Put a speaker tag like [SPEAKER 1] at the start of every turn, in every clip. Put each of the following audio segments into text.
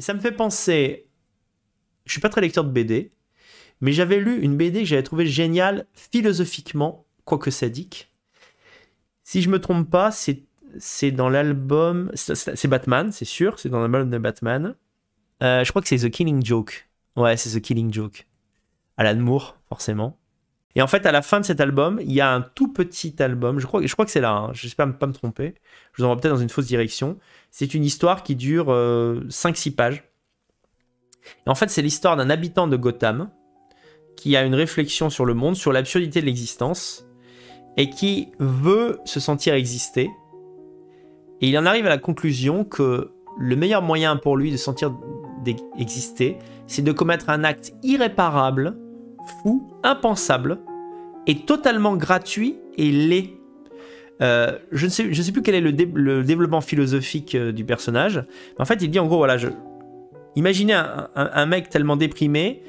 [SPEAKER 1] Et ça me fait penser. Je suis pas très lecteur de BD, mais j'avais lu une BD que j'avais trouvé géniale philosophiquement, quoique sadique. Si je me trompe pas, c'est c'est dans l'album. C'est Batman, c'est sûr, c'est dans l'album de Batman. Euh, je crois que c'est The Killing Joke. Ouais, c'est The Killing Joke. Alan Moore, forcément. Et en fait, à la fin de cet album, il y a un tout petit album. Je crois, je crois que c'est là. Hein, j'espère ne pas me tromper. Je vous envoie peut-être dans une fausse direction. C'est une histoire qui dure 5-6 euh, pages. Et en fait, c'est l'histoire d'un habitant de Gotham qui a une réflexion sur le monde, sur l'absurdité de l'existence, et qui veut se sentir exister. Et il en arrive à la conclusion que le meilleur moyen pour lui de sentir exister, c'est de commettre un acte irréparable, fou, impensable, et totalement gratuit et laid. Euh, je ne sais, je sais plus quel est le, développement philosophique euh, du personnage. En fait, il dit en gros, voilà, je... imaginez un, mec tellement déprimé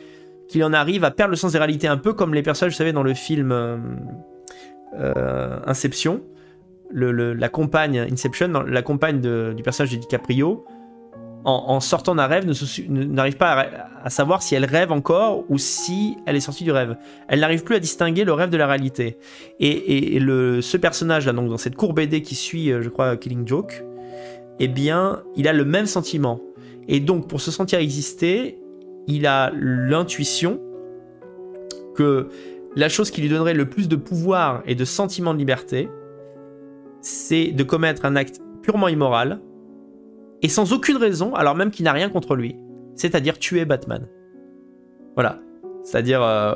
[SPEAKER 1] qu'il en arrive à perdre le sens des réalités, un peu comme les personnages, vous savez, dans le film euh, Inception, la compagne Inception, la compagne du personnage de DiCaprio, en, sortant d'un rêve, n'arrive pas à, savoir si elle rêve encore ou si elle est sortie du rêve. Elle n'arrive plus à distinguer le rêve de la réalité. Et, ce personnage-là, donc dans cette courbe BD qui suit, euh, je crois, Killing Joke, eh bien, il a le même sentiment. Et donc, pour se sentir exister, il a l'intuition que la chose qui lui donnerait le plus de pouvoir et de sentiment de liberté, c'est de commettre un acte purement immoral, et sans aucune raison, alors même qu'il n'a rien contre lui, c'est-à-dire tuer Batman. Voilà. C'est-à-dire euh,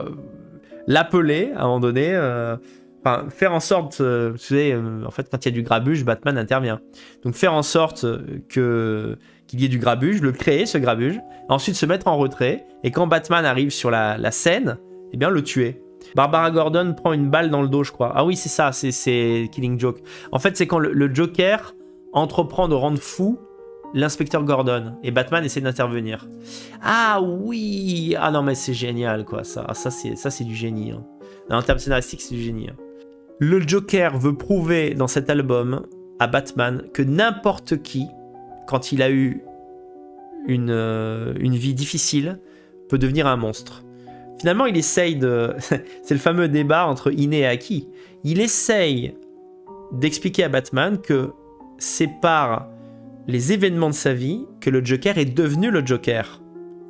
[SPEAKER 1] l'appeler à un moment donné, euh, enfin, faire en sorte, euh, vous savez, en fait, quand il y a du grabuge, Batman intervient. Donc faire en sorte que qu'il y ait du grabuge, le créer, ce grabuge, ensuite se mettre en retrait, et quand Batman arrive sur la, scène, eh bien le tuer. Barbara Gordon prend une balle dans le dos, je crois. Ah oui, c'est ça, c'est Killing Joke. En fait, c'est quand le Joker entreprend de rendre fou l'inspecteur Gordon et Batman essaie d'intervenir. Ah oui Ah non mais c'est génial quoi ça. Ah, ça c'est ça c'est du génie. Hein. En termes scénaristiques c'est du génie. Hein. Le Joker veut prouver dans cet album à Batman que n'importe qui, quand il a eu une, euh, une vie difficile, peut devenir un monstre. Finalement, il essaye de... c'est le fameux débat entre inné et acquis. Il essaye d'expliquer à Batman que c'est par les événements de sa vie que le Joker est devenu le Joker.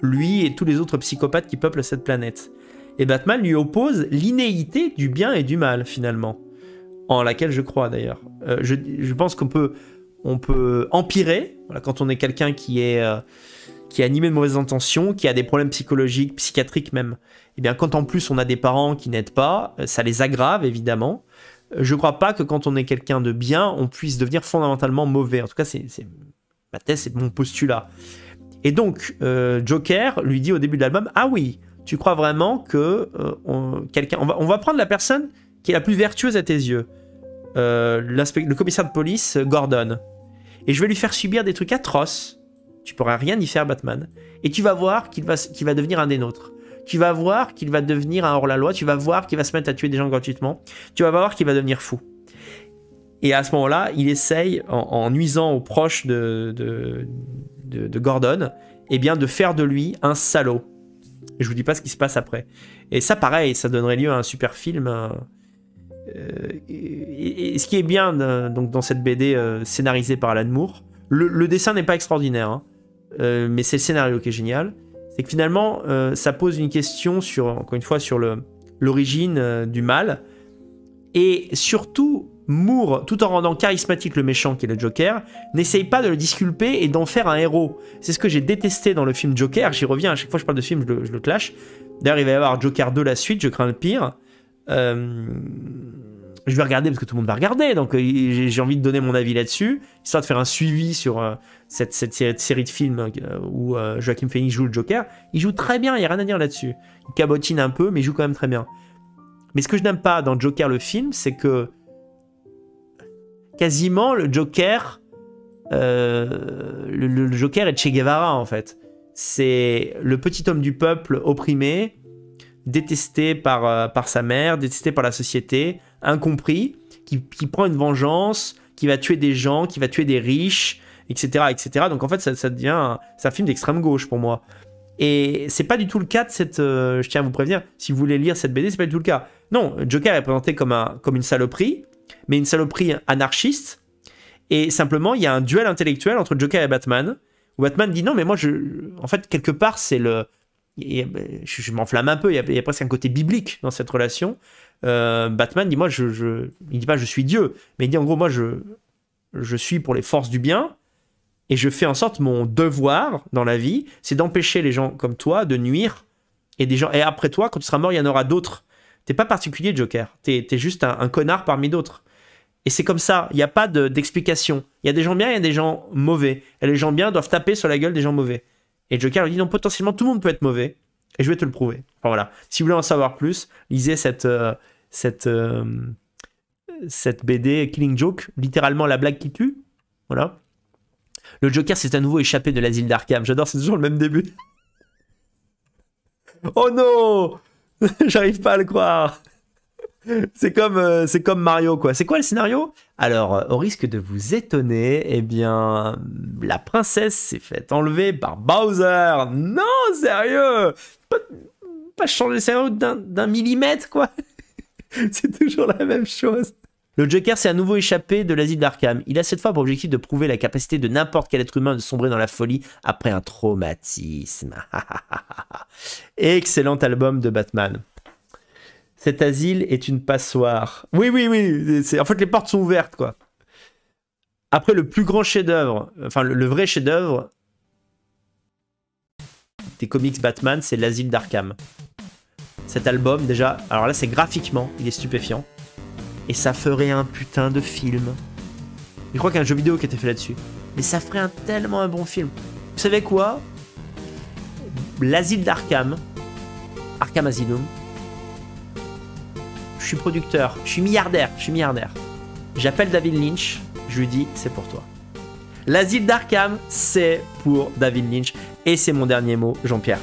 [SPEAKER 1] Lui et tous les autres psychopathes qui peuplent cette planète. Et Batman lui oppose l'inéité du bien et du mal, finalement. En laquelle je crois d'ailleurs. Euh, je, pense qu'on peut, on peut empirer, quand on est quelqu'un qui est, euh, qui est animé de mauvaises intentions, qui a des problèmes psychologiques, psychiatriques même. Et eh bien quand en plus on a des parents qui n'aident pas, euh, ça les aggrave évidemment je crois pas que quand on est quelqu'un de bien, on puisse devenir fondamentalement mauvais. En tout cas, c'est ma thèse, c'est mon postulat. Et donc, euh, Joker lui dit au début de l'album Ah oui, tu crois vraiment que euh, quelqu'un. On va, prendre la personne qui est la plus vertueuse à tes yeux, euh, le commissaire de police, Gordon. Et je vais lui faire subir des trucs atroces. Tu pourras rien y faire, Batman. Et tu vas voir qu'il va devenir un des nôtres tu vas voir qu'il va devenir un hors-la-loi, tu vas voir qu'il va se mettre à tuer des gens gratuitement, tu vas voir qu'il va devenir fou. Et à ce moment-là, il essaye, en, nuisant aux proches de, de, Gordon, eh bien, de faire de lui un salaud. Je vous dis pas ce qui se passe après. Et ça, pareil, ça donnerait lieu à un super film. Euh, ce qui est bien donc, dans cette BD euh, scénarisée par Alan Moore, le, dessin n'est pas extraordinaire, hein. euh, mais c'est le scénario qui est génial c'est que finalement, euh, ça pose une question sur, encore une fois, sur l'origine euh, du mal. Et surtout, Moore, tout en rendant charismatique le méchant qui est le Joker, n'essaye pas de le disculper et d'en faire un héros. C'est ce que j'ai détesté dans le film Joker. J'y reviens, à chaque fois que je parle de film, je le, je le clash. D'ailleurs, il va y avoir Joker 2 la suite, je crains le pire. Euh, je vais regarder parce que tout le monde va regarder, donc euh, j'ai envie de donner mon avis là-dessus, histoire de faire un suivi sur euh, cette, série de films euh, où Joaquin Phoenix joue le Joker. Il joue très bien, il n'y a rien à dire là-dessus. Il cabotine un peu, mais il joue quand même très bien. Mais ce que je n'aime pas dans Joker le film, c'est que quasiment le Joker, le, Joker est Che Guevara en fait. C'est le petit homme du peuple opprimé, détesté par sa mère, détesté par la société, incompris, qui, prend une vengeance, qui va tuer des gens, qui va tuer des riches, etc., etc. Donc en fait, ça, ça devient un film d'extrême gauche pour moi. Et c'est pas du tout le cas de cette. euh, je tiens à vous prévenir, si vous voulez lire cette BD, c'est pas du tout le cas. Non, Joker est présenté comme, un, comme une saloperie, mais une saloperie anarchiste. Et simplement, il y a un duel intellectuel entre Joker et Batman, où Batman dit non, mais moi, je, en fait, quelque part, c'est le. Ben, je m'enflamme un peu, il y, a, presque un côté biblique dans cette relation. Euh, Batman dit moi, je, je. Il dit pas je suis Dieu, mais il dit en gros, moi, je, je suis pour les forces du bien. Et je fais en sorte, mon devoir dans la vie, c'est d'empêcher les gens comme toi de nuire. Et, des gens, et après toi, quand tu seras mort, il y en aura d'autres. T'es pas particulier, Joker. T'es es juste un, connard parmi d'autres. Et c'est comme ça. Il n'y a pas de- d'explication. Il y a des gens bien, il y a des gens mauvais. Et les gens bien doivent taper sur la gueule des gens mauvais. Et Joker lui dit non, potentiellement tout le monde peut être mauvais. Et je vais te le prouver. Enfin voilà. Si vous voulez en savoir plus, lisez cette, euh, cette, euh, cette BD Killing Joke, littéralement la blague qui tue. Voilà. Le Joker s'est à nouveau échappé de l'asile d'Arkham. J'adore, c'est toujours le même début. oh non J'arrive pas à le croire. C'est comme, euh, c'est comme Mario, quoi. C'est quoi le scénario? Alors, euh, au risque de vous étonner, eh bien, la princesse s'est faite enlever par Bowser. Non, sérieux Pas, pas changer le scénario d'un millimètre, quoi. C'est toujours la même chose. Le Joker s'est à nouveau échappé de l'asile d'Arkham. Il a cette fois pour objectif de prouver la capacité de n'importe quel être humain de sombrer dans la folie après un traumatisme. Excellent album de Batman. Cet asile est une passoire. Oui, oui, oui. En fait, les portes sont ouvertes, quoi. Après, le plus grand chef-d'œuvre, enfin, le, le vrai chef-d'œuvre des comics Batman, c'est l'asile d'Arkham. Cet album, déjà, alors là, c'est graphiquement, il est stupéfiant. Et ça ferait un putain de film. Je crois qu'il y a un jeu vidéo qui a été fait là-dessus. Mais ça ferait un, tellement un bon film. Vous savez quoi? L'asile d'Arkham, Arkham Asylum, je suis producteur, je suis milliardaire, je suis milliardaire. J'appelle David Lynch, je lui dis c'est pour toi. L'asile d'Arkham, c'est pour David Lynch. Et c'est mon dernier mot, Jean-Pierre.